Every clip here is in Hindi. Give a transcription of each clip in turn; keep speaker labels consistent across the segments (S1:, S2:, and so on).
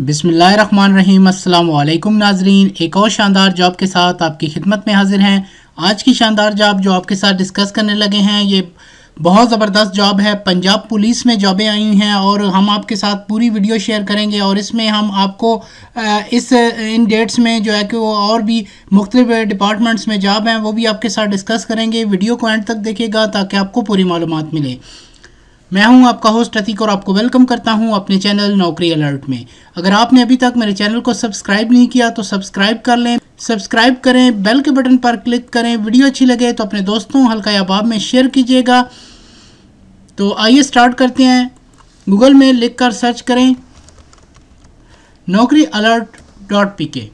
S1: बिसमीम नाजरीन। एक और शानदार जॉब के साथ आपकी खिदमत में हाजिर हैं। आज की शानदार जॉब जो आपके साथ डिस्कस करने लगे हैं, ये बहुत ज़बरदस्त जॉब है। पंजाब पुलिस में जॉबें आई हैं और हम आपके साथ पूरी वीडियो शेयर करेंगे और इसमें हम आपको इस, इन डेट्स में जो है कि वो और भी मुख्तलिफ़ डिपार्टमेंट्स में जॉब हैं, वो भी आपके साथ डिस्कस करेंगे। वीडियो को एंड तक देखिएगा ताकि आपको पूरी मालूम मिले। मैं हूँ आपका होस्ट अतीक और आपको वेलकम करता हूँ अपने चैनल नौकरी अलर्ट में। अगर आपने अभी तक मेरे चैनल को सब्सक्राइब नहीं किया तो सब्सक्राइब कर लें। सब्सक्राइब करें बेल के बटन पर क्लिक करें। वीडियो अच्छी लगे तो अपने दोस्तों, हल्का या अहबाब में शेयर कीजिएगा। तो आइए स्टार्ट करते हैं। गूगल में लिख कर सर्च करें। नौकरी अलर्ट डॉट पी के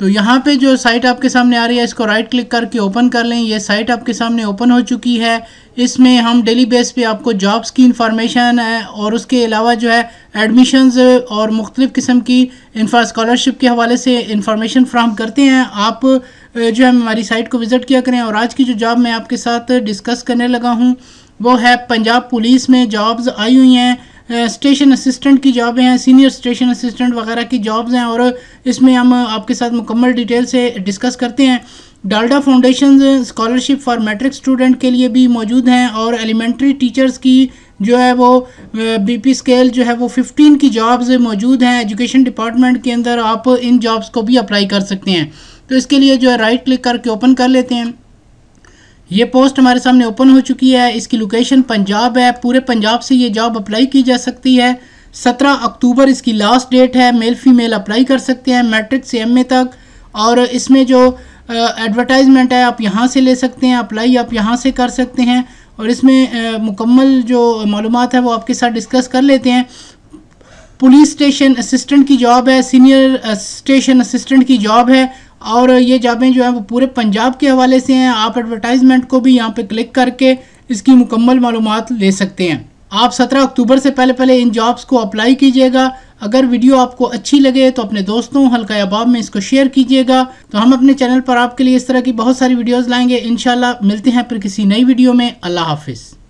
S1: तो यहाँ पे जो साइट आपके सामने आ रही है, इसको राइट क्लिक करके ओपन कर लें। ये साइट आपके सामने ओपन हो चुकी है। इसमें हम डेली बेस पे आपको जॉब्स की इंफॉर्मेशन है और उसके अलावा जो है एडमिशन्स और मुख्तलिफ़ किस्म की इंफ्रा स्कॉलरशिप के हवाले से इंफॉर्मेशन फ्राहम करते हैं। आप जो है हमारी साइट को विज़िट किया करें और आज की जो जॉब मैं आपके साथ डिस्कस करने लगा हूँ, वो है पंजाब पुलिस में जॉब्स आई हुई हैं। स्टेशन असिस्टेंट की जॉब हैं सीनियर स्टेशन असिस्टेंट वगैरह की जॉब्स हैं और इसमें हम आपके साथ मुकम्मल डिटेल से डिस्कस करते हैं। Dalda foundation scholarship for matric student के लिए भी मौजूद हैं और एलिमेंट्री टीचर्स की जो है वो बीपी स्केल जो है वो 15 की जॉब्स मौजूद हैं। एजुकेशन डिपार्टमेंट के अंदर आप इन जॉब्स को भी अप्लाई कर सकते हैं। तो इसके लिए जो है राइट क्लिक करके ओपन कर लेते हैं। ये पोस्ट हमारे सामने ओपन हो चुकी है। इसकी लोकेशन पंजाब है। पूरे पंजाब से ये जॉब अप्लाई की जा सकती है। सत्रह अक्टूबर इसकी लास्ट डेट है। मेल फीमेल अप्लाई कर सकते हैं मैट्रिक से एमए तक। और इसमें जो एडवर्टाइजमेंट है, आप यहाँ से ले सकते हैं। अप्लाई आप यहाँ से कर सकते हैं। और इसमें मुकम्मल जो मालूम है, वो आपके साथ डिस्कस कर लेते हैं। पुलिस स्टेशन असिस्टेंट की जॉब है, सीनियर स्टेशन असिस्टेंट की जॉब है, और ये जॉबें जो हैं वो पूरे पंजाब के हवाले से हैं। आप एडवर्टाइजमेंट को भी यहाँ पे क्लिक करके इसकी मुकम्मल मालूम ले सकते हैं। आप 17 अक्टूबर से पहले पहले इन जॉब्स को अप्लाई कीजिएगा। अगर वीडियो आपको अच्छी लगे तो अपने दोस्तों, हल्का अबाब में इसको शेयर कीजिएगा। तो हम अपने चैनल पर आपके लिए इस तरह की बहुत सारी वीडियोज़ लाएँगे। इन मिलते हैं फिर किसी नई वीडियो में। अल्लाह हाफिज़।